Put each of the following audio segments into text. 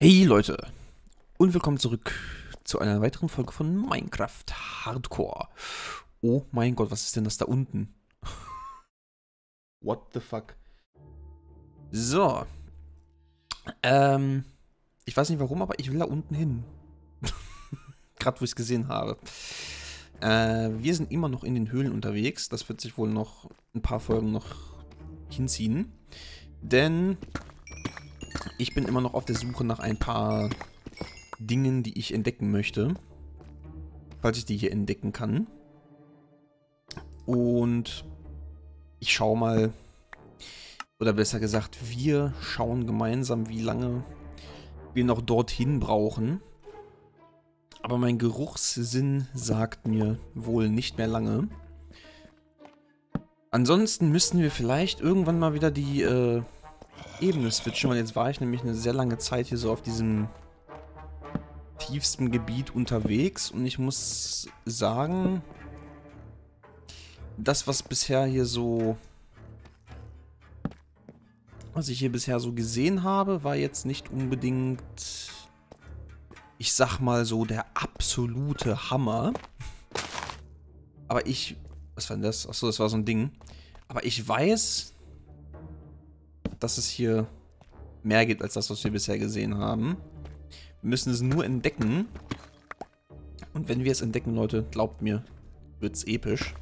Hey Leute und willkommen zurück zu einer weiteren Folge von Minecraft Hardcore. Oh mein Gott, was ist denn das da unten? What the fuck? So. Ähm, ich weiß nicht warum, aber ich will da unten hin. Gerade wo ich es gesehen habe. Äh, wir sind immer noch in den Höhlen unterwegs. Das wird sich wohl noch ein paar Folgen noch hinziehen. Denn ich bin immer noch auf der Suche nach ein paar Dingen, die ich entdecken möchte. Falls ich die hier entdecken kann. Und ich schaue mal, oder besser gesagt, wir schauen gemeinsam, wie lange wir noch dorthin brauchen. Aber mein Geruchssinn sagt mir wohl nicht mehr lange. Ansonsten müssten wir vielleicht irgendwann mal wieder die äh, Ebene switchen, weil jetzt war ich nämlich eine sehr lange Zeit hier so auf diesem tiefsten Gebiet unterwegs und ich muss sagen, das, was bisher hier so, was ich hier bisher so gesehen habe, war jetzt nicht unbedingt, ich sag mal so, der absolute Hammer. Aber ich, was war denn das? Achso, das war so ein Ding. Aber ich weiß, dass es hier mehr gibt als das, was wir bisher gesehen haben. Wir müssen es nur entdecken. Und wenn wir es entdecken, Leute, glaubt mir, wird es episch.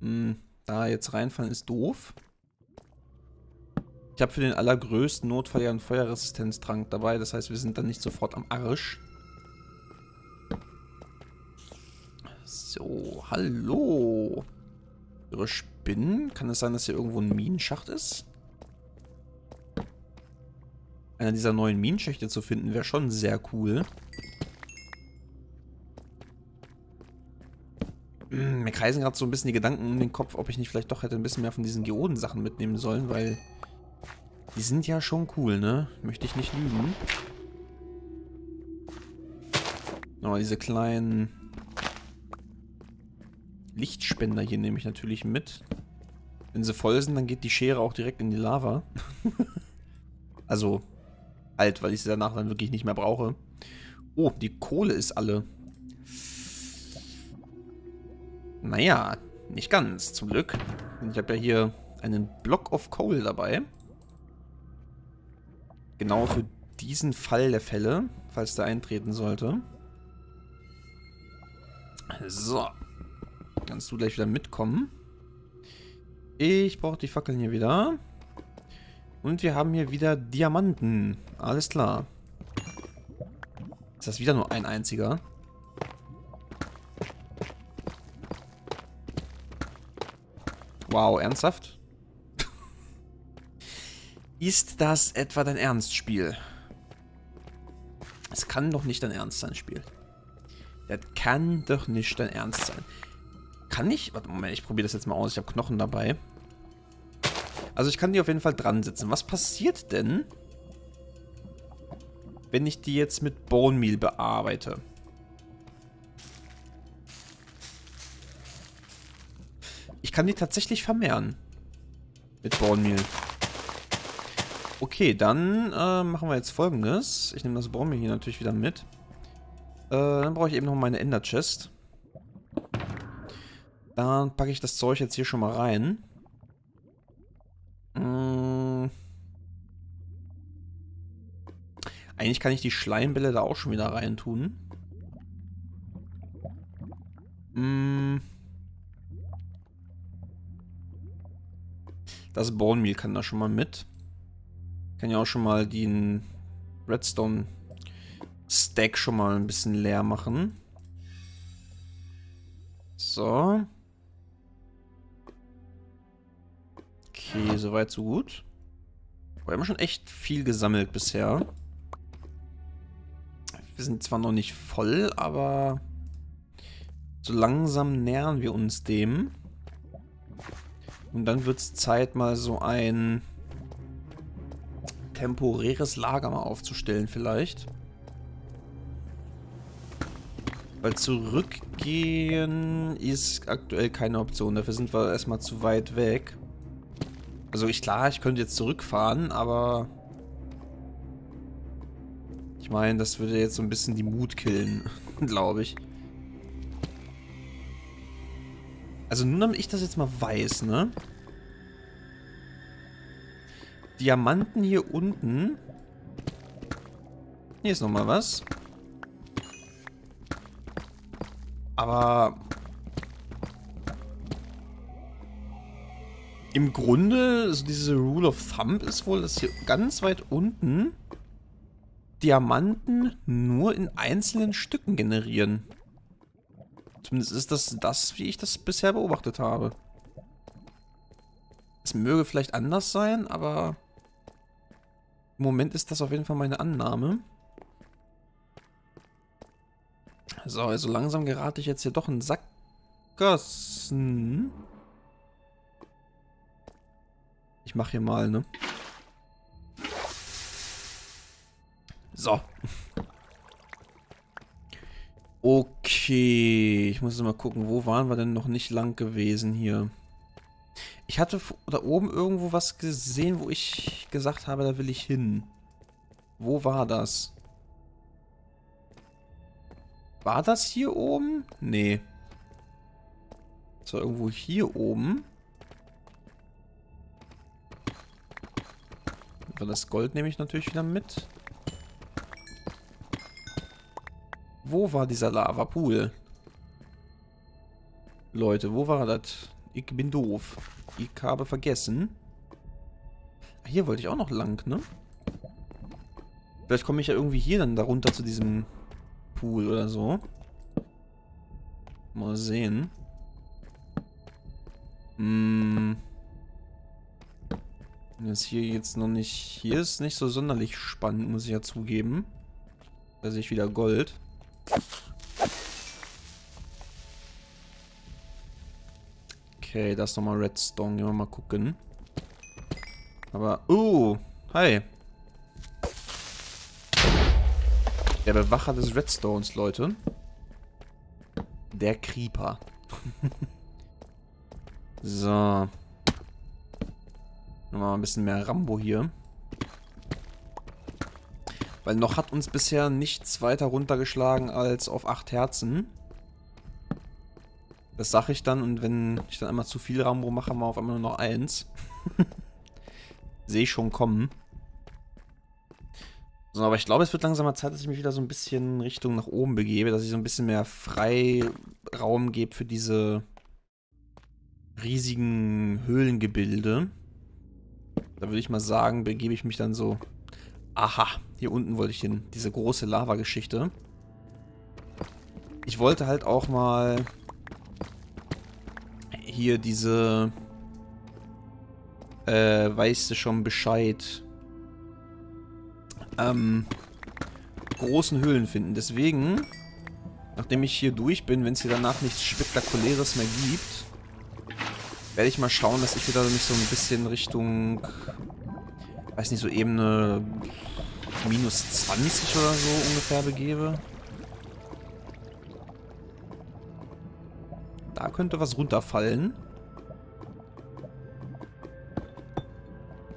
Hm, da jetzt reinfallen ist doof. Ich habe für den allergrößten Notfall ja einen Feuerresistenztrank dabei. Das heißt, wir sind dann nicht sofort am Arsch. So, hallo. Ihre Spinnen? Kann es sein, dass hier irgendwo ein Minenschacht ist? Einer dieser neuen Minenschächte zu finden, wäre schon sehr cool. Hm, mir kreisen gerade so ein bisschen die Gedanken in den Kopf, ob ich nicht vielleicht doch hätte ein bisschen mehr von diesen Geodensachen mitnehmen sollen, weil die sind ja schon cool, ne? Möchte ich nicht lügen. Aber diese kleinen Lichtspender hier nehme ich natürlich mit. Wenn sie voll sind, dann geht die Schere auch direkt in die Lava. also halt, weil ich sie danach dann wirklich nicht mehr brauche. Oh, die Kohle ist alle. Naja, nicht ganz, zum Glück. Ich habe ja hier einen Block of Coal dabei. Genau für diesen Fall der Fälle, falls der eintreten sollte. So. Kannst du gleich wieder mitkommen. Ich brauche die Fackeln hier wieder. Und wir haben hier wieder Diamanten. Alles klar. Ist das wieder nur ein einziger? Wow, ernsthaft? Ist das etwa dein Ernstspiel? Es kann doch nicht dein Ernst sein, Spiel. Das kann doch nicht dein Ernst sein. Kann ich? Warte, Moment, ich probiere das jetzt mal aus. Ich habe Knochen dabei. Also ich kann die auf jeden Fall dran setzen. Was passiert denn, wenn ich die jetzt mit Bone Meal bearbeite? Ich kann die tatsächlich vermehren. Mit Bone Meal. Okay, dann äh, machen wir jetzt folgendes. Ich nehme das Bone Meal hier natürlich wieder mit. Äh, dann brauche ich eben noch meine Ender Chest. Dann packe ich das Zeug jetzt hier schon mal rein. Hm. Eigentlich kann ich die Schleimbälle da auch schon wieder rein tun. Hm. Das Bone Meal kann da schon mal mit. Kann ja auch schon mal den Redstone Stack schon mal ein bisschen leer machen. So. Okay, soweit so gut. Wir haben schon echt viel gesammelt bisher. Wir sind zwar noch nicht voll, aber so langsam nähern wir uns dem. Und dann wird es Zeit, mal so ein temporäres Lager mal aufzustellen vielleicht. Weil zurückgehen ist aktuell keine Option. Dafür sind wir erstmal zu weit weg. Also ich klar, ich könnte jetzt zurückfahren, aber Ich meine, das würde jetzt so ein bisschen die Mut killen, glaube ich. Also nur damit ich das jetzt mal weiß, ne? Diamanten hier unten. Hier ist nochmal was. Aber... Im Grunde, so diese Rule of Thumb ist wohl, dass hier ganz weit unten Diamanten nur in einzelnen Stücken generieren. Zumindest ist das das, wie ich das bisher beobachtet habe. Es möge vielleicht anders sein, aber im Moment ist das auf jeden Fall meine Annahme. So, also langsam gerate ich jetzt hier doch in Sackgassen. Ich mache hier mal, ne? So. Okay, ich muss jetzt mal gucken, wo waren wir denn noch nicht lang gewesen hier? Ich hatte da oben irgendwo was gesehen, wo ich gesagt habe, da will ich hin. Wo war das? War das hier oben? Nee. Das war irgendwo hier oben. Das Gold nehme ich natürlich wieder mit. Wo war dieser Lavapool? Leute, wo war das? Ich bin doof. Ich habe vergessen. Hier wollte ich auch noch lang, ne? Vielleicht komme ich ja irgendwie hier dann darunter zu diesem Pool oder so. Mal sehen. Hm. Das hier jetzt noch nicht... Hier ist nicht so sonderlich spannend, muss ich ja zugeben. Da sehe ich wieder Gold. Okay, das ist nochmal Redstone. Gehen wir mal gucken. Aber, uh, hi. Der Bewacher des Redstones, Leute. Der Creeper. so. Nochmal ein bisschen mehr Rambo hier. Weil noch hat uns bisher nichts weiter runtergeschlagen als auf 8 Herzen. Das sage ich dann und wenn ich dann einmal zu viel Rambo mache, haben wir auf einmal nur noch 1. Sehe ich schon kommen. So, aber ich glaube, es wird langsam mal Zeit, dass ich mich wieder so ein bisschen Richtung nach oben begebe, dass ich so ein bisschen mehr Freiraum gebe für diese riesigen Höhlengebilde. Da würde ich mal sagen, begebe ich mich dann so Aha, hier unten wollte ich hin. Diese große Lava-Geschichte. Ich wollte halt auch mal hier diese äh, weißt du schon Bescheid ähm, großen Höhlen finden. Deswegen, nachdem ich hier durch bin, wenn es hier danach nichts Spektakuläres mehr gibt, werde ich mal schauen, dass ich wieder mich so ein bisschen Richtung weiß nicht, so Ebene minus 20 oder so ungefähr begebe. Da könnte was runterfallen.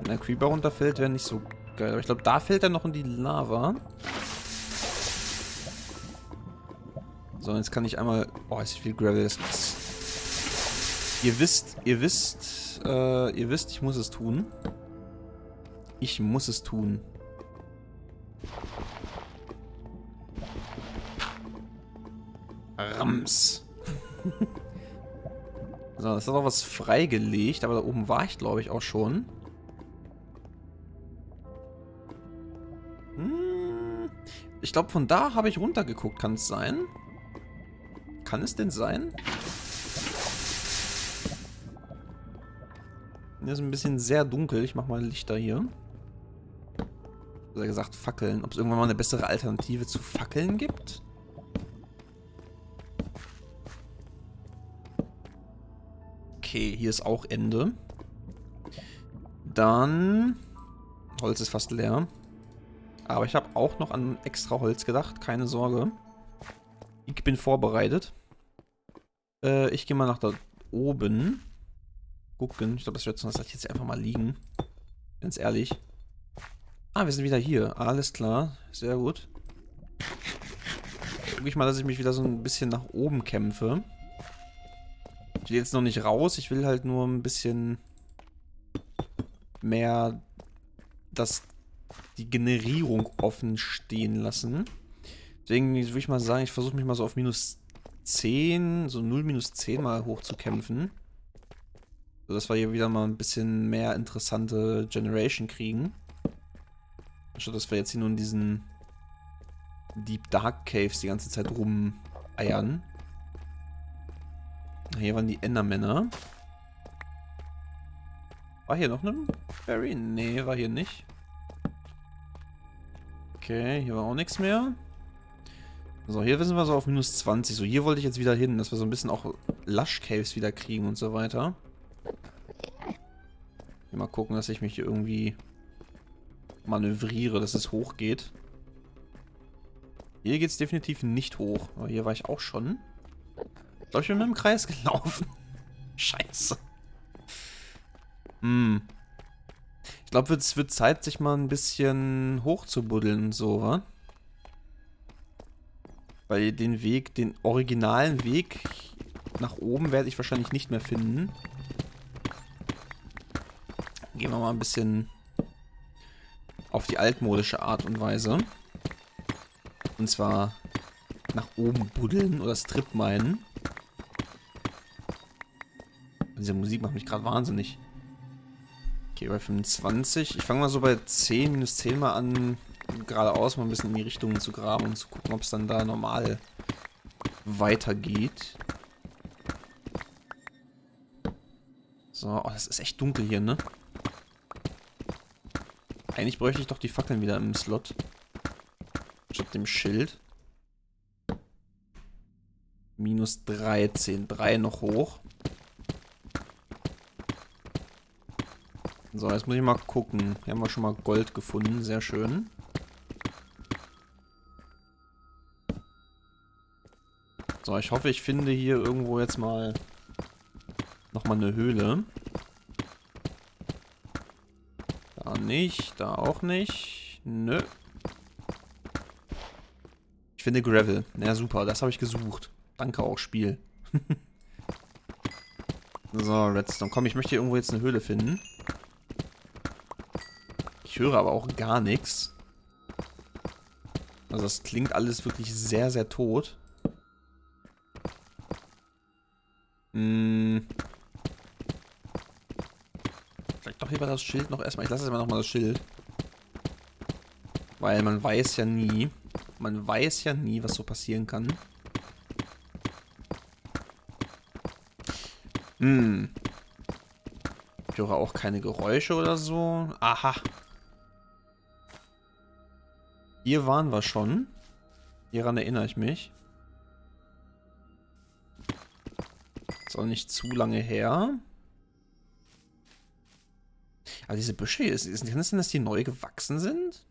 Wenn ein Creeper runterfällt, wäre nicht so geil. Aber ich glaube, da fällt er noch in die Lava. So, jetzt kann ich einmal... Oh, ist viel Gravel. Das ihr wisst, ihr wisst, äh, ihr wisst, ich muss es tun. Ich muss es tun. Rams. so, das hat auch was freigelegt, aber da oben war ich, glaube ich, auch schon. Hm, ich glaube, von da habe ich runtergeguckt. Kann es sein? Kann es denn sein? Hier ist ein bisschen sehr dunkel. Ich mache mal Lichter hier oder gesagt Fackeln, ob es irgendwann mal eine bessere Alternative zu Fackeln gibt? Okay, hier ist auch Ende. Dann... Holz ist fast leer. Aber ich habe auch noch an extra Holz gedacht, keine Sorge. Ich bin vorbereitet. Äh, ich gehe mal nach da oben. Gucken. Ich glaube, das wird so, das jetzt einfach mal liegen. Ganz ehrlich. Ah, wir sind wieder hier. Alles klar. Sehr gut. gucke ich mal, dass ich mich wieder so ein bisschen nach oben kämpfe. Ich will jetzt noch nicht raus, ich will halt nur ein bisschen mehr das, die Generierung offen stehen lassen. Deswegen würde ich mal sagen, ich versuche mich mal so auf minus 10, so 0 minus 10 mal hochzukämpfen. So dass wir hier wieder mal ein bisschen mehr interessante Generation kriegen. Anstatt dass wir jetzt hier nur in diesen Deep Dark Caves die ganze Zeit rumeiern. Hier waren die Endermänner. War hier noch ein Berry? Nee, war hier nicht. Okay, hier war auch nichts mehr. So, hier wissen wir so auf minus 20. So, hier wollte ich jetzt wieder hin, dass wir so ein bisschen auch Lush Caves wieder kriegen und so weiter. Mal gucken, dass ich mich hier irgendwie manövriere, dass es hochgeht. Hier geht es definitiv nicht hoch. Aber hier war ich auch schon. Ich glaube, ich bin mit dem Kreis gelaufen. Scheiße. Hm. Ich glaube, es wird Zeit, sich mal ein bisschen hochzubuddeln und so, wa? Weil den Weg, den originalen Weg nach oben werde ich wahrscheinlich nicht mehr finden. Gehen wir mal ein bisschen auf die altmodische Art und Weise. Und zwar nach oben buddeln oder Strip meinen. Diese Musik macht mich gerade wahnsinnig. Okay, bei 25. Ich fange mal so bei 10, minus 10 mal an, geradeaus mal ein bisschen in die Richtung zu graben und zu gucken, ob es dann da normal weitergeht. So, oh, das ist echt dunkel hier, ne? Eigentlich bräuchte ich doch die Fackeln wieder im Slot. Statt dem Schild. Minus 13. 3 noch hoch. So, jetzt muss ich mal gucken. Hier haben wir schon mal Gold gefunden. Sehr schön. So, ich hoffe, ich finde hier irgendwo jetzt mal nochmal eine Höhle. Da nicht, da auch nicht. Nö. Ich finde Gravel. Ja, super, das habe ich gesucht. Danke auch, Spiel. so, Redstone. Komm, ich möchte hier irgendwo jetzt eine Höhle finden. Ich höre aber auch gar nichts. Also das klingt alles wirklich sehr, sehr tot. Hm. Vielleicht doch lieber das Schild noch erstmal. Ich lasse jetzt mal nochmal das Schild. Weil man weiß ja nie. Man weiß ja nie, was so passieren kann. Hm. Ich höre auch keine Geräusche oder so. Aha. Hier waren wir schon. Hieran erinnere ich mich. Ist auch nicht zu lange her. Aber diese Büsche hier, ist, kann es denn, dass die neu gewachsen sind?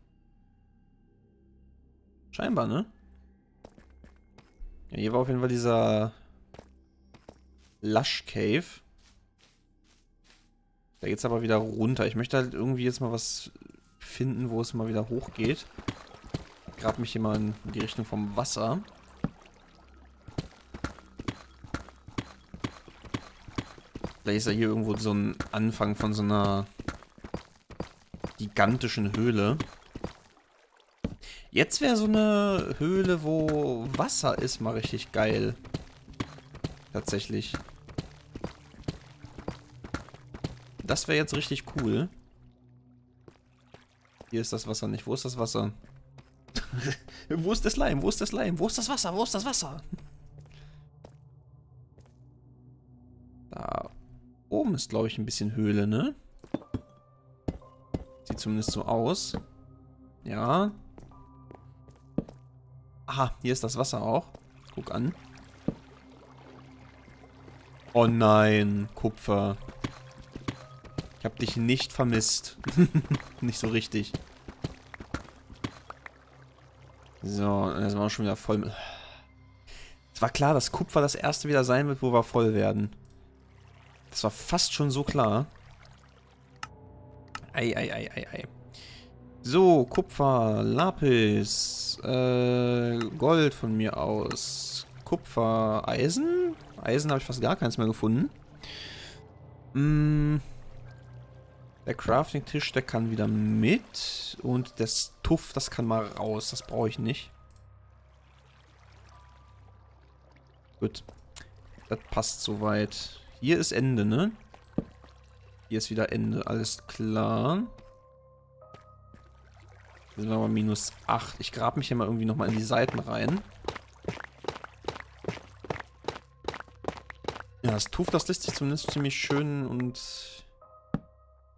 Scheinbar, ne? Ja, hier war auf jeden Fall dieser Lush Cave. Da geht's aber wieder runter. Ich möchte halt irgendwie jetzt mal was finden, wo es mal wieder hochgeht. Grab mich hier mal in die Richtung vom Wasser. Vielleicht ist ja hier irgendwo so ein Anfang von so einer gigantischen Höhle. Jetzt wäre so eine Höhle, wo Wasser ist, mal richtig geil. Tatsächlich. Das wäre jetzt richtig cool. Hier ist das Wasser nicht. Wo ist das Wasser? wo ist das Leim? Wo ist das Leim? Wo ist das Wasser? Wo ist das Wasser? Da oben ist, glaube ich, ein bisschen Höhle, ne? Sieht zumindest so aus. Ja, Aha, hier ist das Wasser auch. Guck an. Oh nein, Kupfer. Ich habe dich nicht vermisst. nicht so richtig. So, jetzt sind wir schon wieder voll. Es war klar, dass Kupfer das erste wieder sein wird, wo wir voll werden. Das war fast schon so klar. Ei, ei, ei, ei, ei. So, Kupfer, Lapis, äh, Gold von mir aus. Kupfer, Eisen? Eisen habe ich fast gar keins mehr gefunden. Mm, der Crafting-Tisch, der kann wieder mit. Und das Tuff, das kann mal raus. Das brauche ich nicht. Gut. Das passt soweit. Hier ist Ende, ne? Hier ist wieder Ende. Alles klar. Hier sind wir mal minus 8. Ich grab mich hier mal irgendwie nochmal in die Seiten rein. Ja, das Tuff, das lässt sich zumindest ziemlich schön und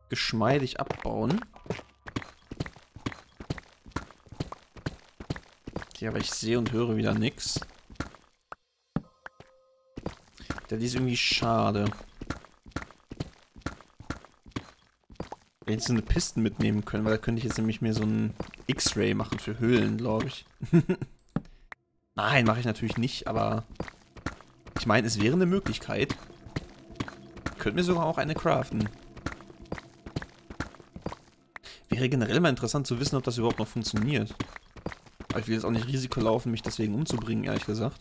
geschmeidig abbauen. Ja, aber ich sehe und höre wieder nichts. Das ist irgendwie schade. So eine Pisten mitnehmen können, weil da könnte ich jetzt nämlich mir so ein X-Ray machen für Höhlen, glaube ich. Nein, mache ich natürlich nicht, aber ich meine, es wäre eine Möglichkeit. Ich könnte mir sogar auch eine craften. Wäre generell mal interessant zu wissen, ob das überhaupt noch funktioniert. Aber ich will jetzt auch nicht Risiko laufen, mich deswegen umzubringen, ehrlich gesagt.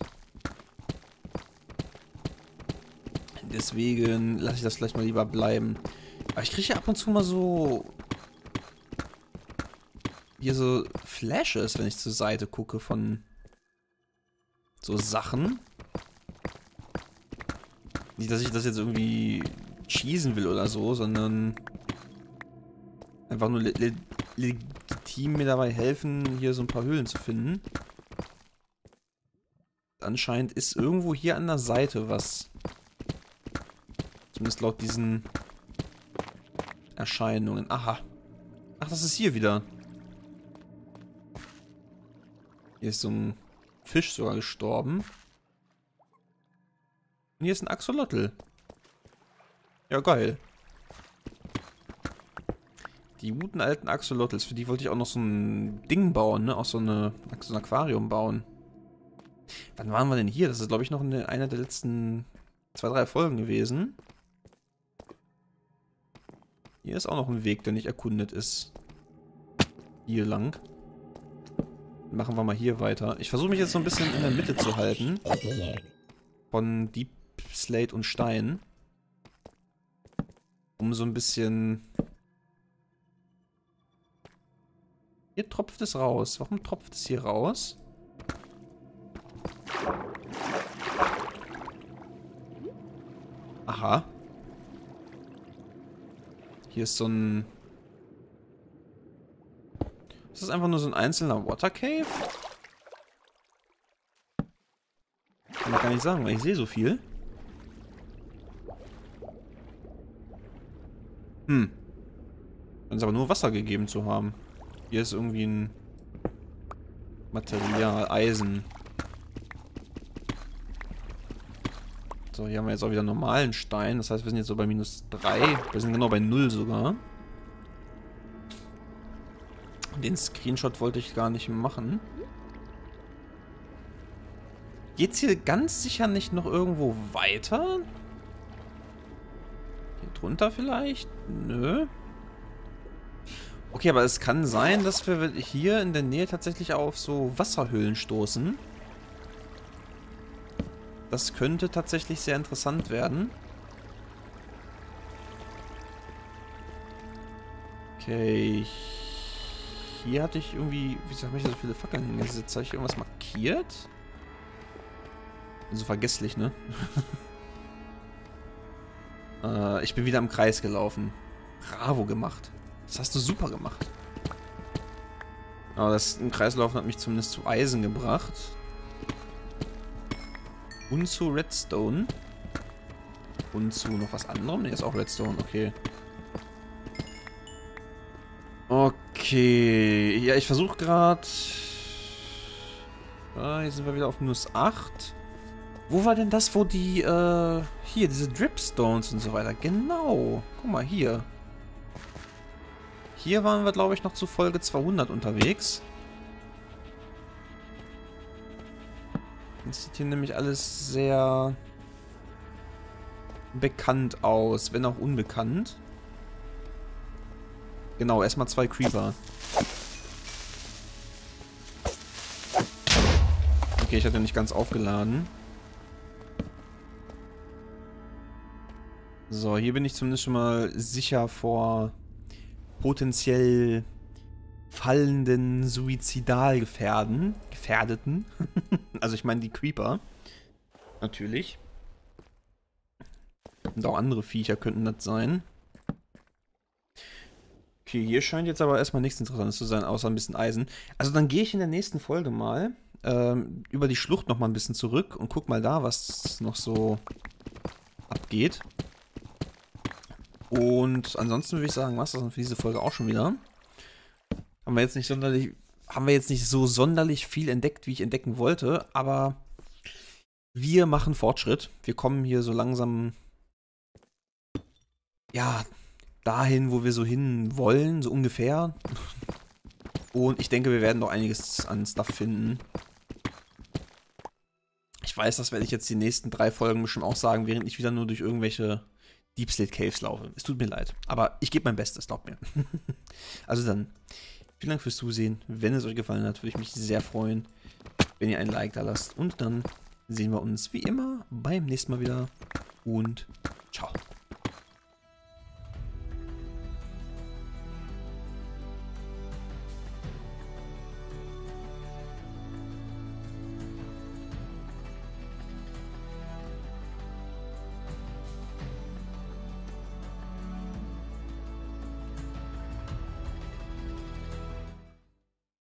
Deswegen lasse ich das vielleicht mal lieber bleiben. Aber ich kriege ja ab und zu mal so... Hier so Flashes, wenn ich zur Seite gucke von so Sachen. Nicht, dass ich das jetzt irgendwie cheesen will oder so, sondern einfach nur le le legitim mir dabei helfen, hier so ein paar Höhlen zu finden. Anscheinend ist irgendwo hier an der Seite was. Zumindest laut diesen Erscheinungen. Aha. Ach, das ist hier wieder. Hier ist so ein Fisch sogar gestorben. Und hier ist ein Axolotl. Ja, geil. Die guten alten Axolotls, für die wollte ich auch noch so ein Ding bauen, ne? Auch so, eine, so ein Aquarium bauen. Wann waren wir denn hier? Das ist, glaube ich, noch in einer der letzten zwei, drei Folgen gewesen. Hier ist auch noch ein Weg, der nicht erkundet ist. Hier lang. Machen wir mal hier weiter. Ich versuche mich jetzt so ein bisschen in der Mitte zu halten. Von Deep Slate und Stein. Um so ein bisschen... Hier tropft es raus. Warum tropft es hier raus? Hier ist so ein... Ist das einfach nur so ein einzelner Water Cave? Kann ich gar nicht sagen, weil ich sehe so viel. Hm. Wenn es aber nur Wasser gegeben zu haben. Hier ist irgendwie ein Material, Eisen. So, hier haben wir jetzt auch wieder normalen Stein. Das heißt, wir sind jetzt so bei minus 3. Wir sind genau bei 0 sogar. Den Screenshot wollte ich gar nicht machen. Geht's hier ganz sicher nicht noch irgendwo weiter? drunter vielleicht? Nö. Okay, aber es kann sein, dass wir hier in der Nähe tatsächlich auf so Wasserhöhlen stoßen. Das könnte tatsächlich sehr interessant werden. Okay. Hier hatte ich irgendwie... Wieso habe ich so viele Fackeln hingesetzt? Habe ich irgendwas markiert? Bin so vergesslich, ne? Äh, ich bin wieder im Kreis gelaufen. Bravo gemacht. Das hast du super gemacht. Aber das im Kreislaufen hat mich zumindest zu Eisen gebracht. Und zu Redstone. Und zu noch was anderem? Ne, ist auch Redstone, okay. Okay. Ja, ich versuche gerade... Ah, hier sind wir wieder auf minus 8. Wo war denn das, wo die, äh, hier, diese Dripstones und so weiter. Genau. Guck mal, hier. Hier waren wir, glaube ich, noch zu Folge 200 unterwegs. Das sieht hier nämlich alles sehr bekannt aus, wenn auch unbekannt. Genau, erstmal zwei Creeper. Okay, ich hatte nicht ganz aufgeladen. So, hier bin ich zumindest schon mal sicher vor potenziell fallenden Suizidalgefährden. Gefährdeten. also ich meine die Creeper. Natürlich. Und auch andere Viecher könnten das sein. Okay, hier scheint jetzt aber erstmal nichts Interessantes zu sein, außer ein bisschen Eisen. Also dann gehe ich in der nächsten Folge mal ähm, über die Schlucht nochmal ein bisschen zurück und guck mal da, was noch so abgeht. Und ansonsten würde ich sagen, was das dann für diese Folge auch schon wieder. Haben wir jetzt nicht sonderlich, haben wir jetzt nicht so sonderlich viel entdeckt, wie ich entdecken wollte, aber wir machen Fortschritt. Wir kommen hier so langsam ja, dahin, wo wir so hin wollen, so ungefähr. Und ich denke, wir werden noch einiges an Stuff finden. Ich weiß, das werde ich jetzt die nächsten drei Folgen bestimmt auch sagen, während ich wieder nur durch irgendwelche Deep Slate Caves laufe. Es tut mir leid. Aber ich gebe mein Bestes, glaubt mir. also dann, vielen Dank fürs Zusehen. Wenn es euch gefallen hat, würde ich mich sehr freuen, wenn ihr ein Like da lasst. Und dann sehen wir uns wie immer beim nächsten Mal wieder. Und ciao.